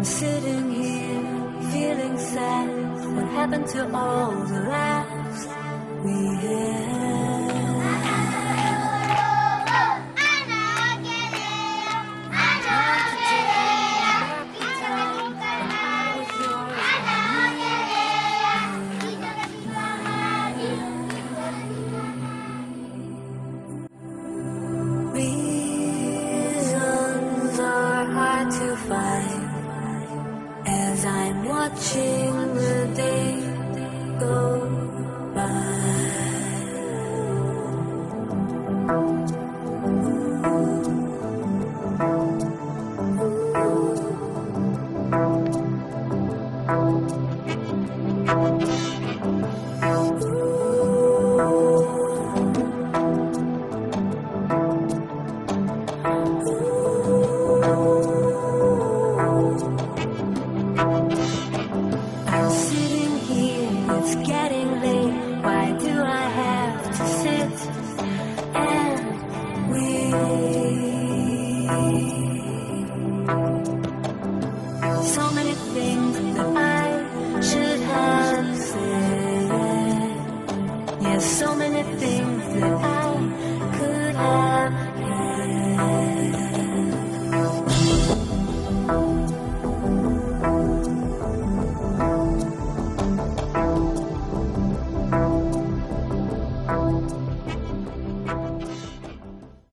I'm sitting here feeling sad. What happened to all the laughs we had? I'm watching the day go by. It's getting late. Why do I have to sit and wait? So many things that I should have said. Yes, so many things Bye.